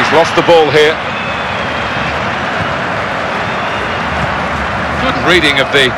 He's lost the ball here. Good reading of the